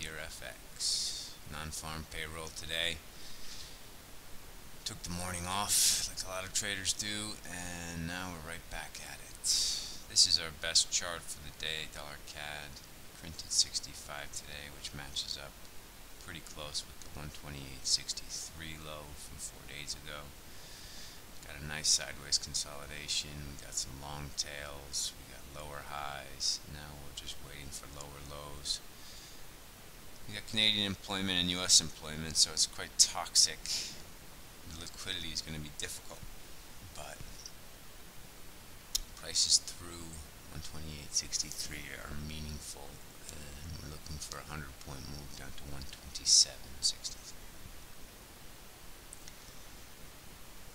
Privateer FX. Non-farm payroll today. Took the morning off like a lot of traders do and now we're right back at it. This is our best chart for the day, dollar CAD printed 65 today which matches up pretty close with the 128.63 low from four days ago. Got a nice sideways consolidation. We got some long tails. We got lower highs. Now we're just waiting for lower lows. We got Canadian employment and U.S. employment, so it's quite toxic. The liquidity is going to be difficult, but prices through 128.63 are meaningful, and we're looking for a 100 point move down to 127.63.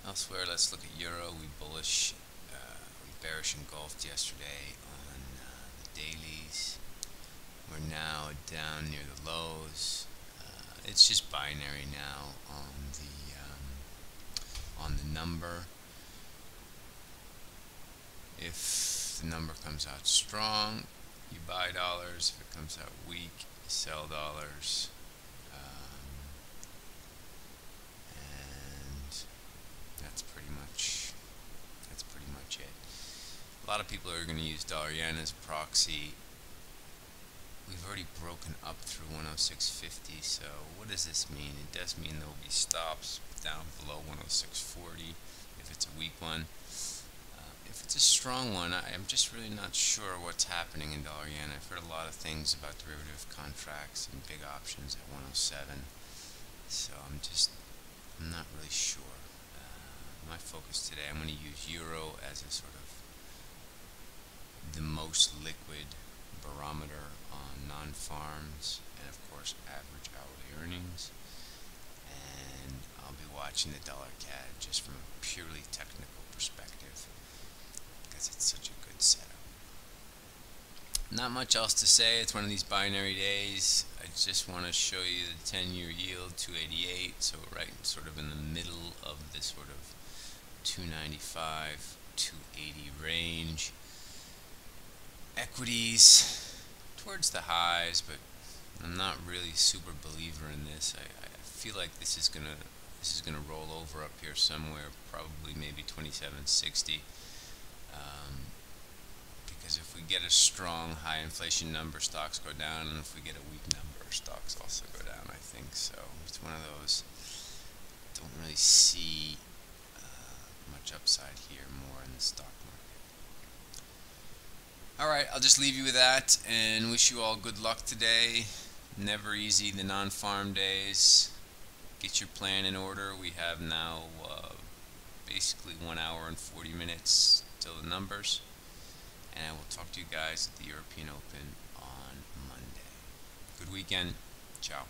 Elsewhere, let's look at Euro. We bullish, uh, we bearish engulfed yesterday on uh, the dailies. We're now down near the lows. Uh, it's just binary now on the um, on the number. If the number comes out strong, you buy dollars. If it comes out weak, you sell dollars. Um, and that's pretty much that's pretty much it. A lot of people are going to use dollar yen as a proxy. We've already broken up through 106.50, so what does this mean? It does mean there will be stops down below 106.40 if it's a weak one. Uh, if it's a strong one, I, am just really not sure what's happening in dollar yen. I've heard a lot of things about derivative contracts and big options at 107, so I'm just I'm not really sure. Uh, my focus today, I'm going to use euro as a sort of the most liquid barometer on non-farms and of course average hourly earnings and I'll be watching the dollar CAD just from a purely technical perspective because it's such a good setup. Not much else to say, it's one of these binary days. I just want to show you the 10 year yield 288 so right sort of in the middle of this sort of 295 280 range equities towards the highs, but I'm not really super believer in this. I, I feel like this is gonna this is gonna roll over up here somewhere, probably maybe 2760. Um, because if we get a strong high inflation number, stocks go down, and if we get a weak number, stocks also go down. I think so. It's one of those. Don't really see uh, much upside here, more in the stock market. Alright, I'll just leave you with that and wish you all good luck today. Never easy, the non-farm days. Get your plan in order. We have now uh, basically one hour and 40 minutes till the numbers. And I will talk to you guys at the European Open on Monday. Good weekend. Ciao.